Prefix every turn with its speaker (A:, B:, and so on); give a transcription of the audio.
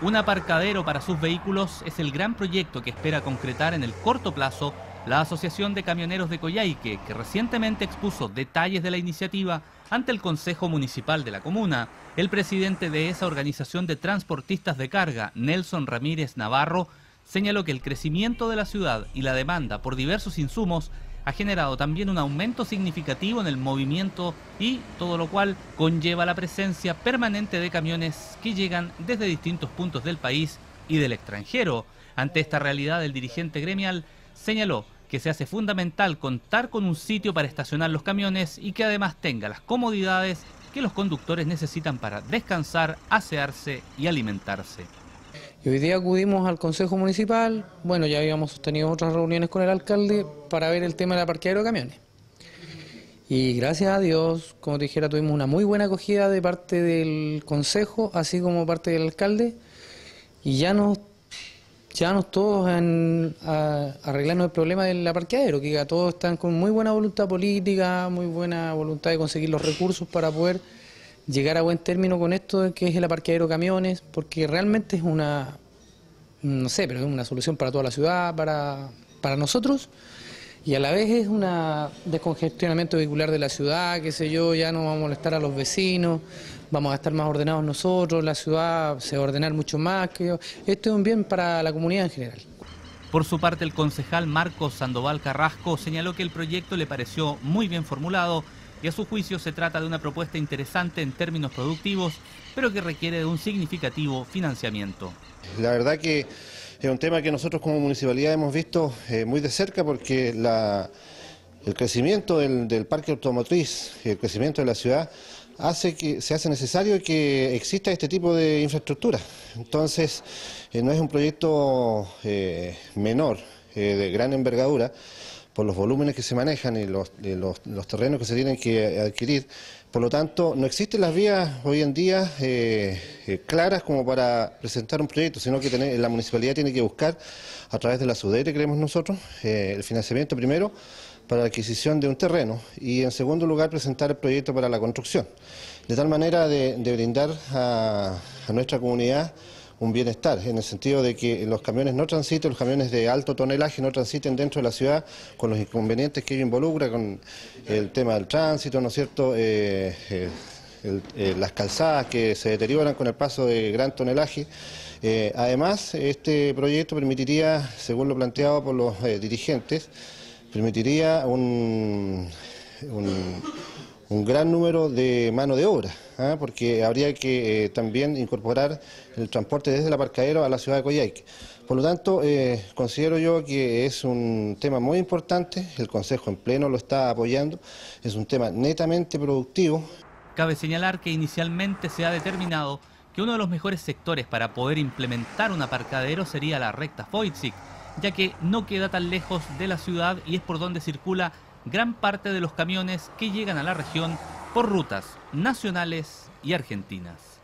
A: Un aparcadero para sus vehículos es el gran proyecto que espera concretar en el corto plazo la Asociación de Camioneros de Coyhaique, que recientemente expuso detalles de la iniciativa ante el Consejo Municipal de la Comuna. El presidente de esa organización de transportistas de carga, Nelson Ramírez Navarro, señaló que el crecimiento de la ciudad y la demanda por diversos insumos ha generado también un aumento significativo en el movimiento y todo lo cual conlleva la presencia permanente de camiones que llegan desde distintos puntos del país y del extranjero. Ante esta realidad, el dirigente gremial señaló que se hace fundamental contar con un sitio para estacionar los camiones y que además tenga las comodidades que los conductores necesitan para descansar, asearse y alimentarse.
B: Y hoy día acudimos al Consejo Municipal, bueno, ya habíamos tenido otras reuniones con el alcalde para ver el tema de la parqueadero de camiones. Y gracias a Dios, como te dijera, tuvimos una muy buena acogida de parte del Consejo, así como parte del alcalde, y ya nos, ya nos todos en, a, arreglando el problema del parqueadero, que todos están con muy buena voluntad política, muy buena voluntad de conseguir los recursos para poder llegar a buen término con esto que es el aparqueadero camiones, porque realmente es una, no sé, pero es una solución para toda la ciudad, para, para nosotros, y a la vez es un descongestionamiento vehicular de la ciudad, qué sé yo, ya no vamos a molestar a los vecinos, vamos a estar más ordenados nosotros, la ciudad se va a ordenar mucho más, que esto es un bien para la comunidad en general.
A: Por su parte, el concejal Marcos Sandoval Carrasco señaló que el proyecto le pareció muy bien formulado y a su juicio se trata de una propuesta interesante en términos productivos, pero que requiere de un significativo financiamiento.
C: La verdad que es un tema que nosotros como municipalidad hemos visto eh, muy de cerca porque el crecimiento del, parque automotriz, el crecimiento de la ciudad, hace que se hace necesario que exista este tipo de infraestructura. Entonces, eh, no es un proyecto eh, menor, de gran envergadura, por los volúmenes que se manejan y los, terrenos que se tienen que adquirir. Por lo tanto, no existen las vías hoy en día eh, eh, claras como para presentar un proyecto, sino que la municipalidad tiene que buscar a través de la SUDERE, creemos nosotros, eh, el financiamiento primero para la adquisición de un terreno y en segundo lugar presentar el proyecto para la construcción, de tal manera de, brindar a nuestra comunidad un bienestar, en el sentido de que los camiones no transiten, los camiones de alto tonelaje no transiten dentro de la ciudad con los inconvenientes que ello involucra, con el tema del tránsito, ¿no es cierto?, eh, eh, eh, las calzadas que se deterioran con el paso de gran tonelaje. además, este proyecto permitiría, según lo planteado por los dirigentes, permitiría un un gran número de mano de obra, ¿ah? porque habría que eh, también incorporar el transporte desde el aparcadero a la ciudad de Coyhaique. Por lo tanto, eh, considero yo que es un tema muy importante, el Consejo en pleno lo está apoyando, es un tema netamente productivo.
A: Cabe señalar que inicialmente se ha determinado que uno de los mejores sectores para poder implementar un aparcadero sería la recta Foitzik, ya que no queda tan lejos de la ciudad y es por donde circula gran parte de los camiones que llegan a la región por rutas nacionales y argentinas.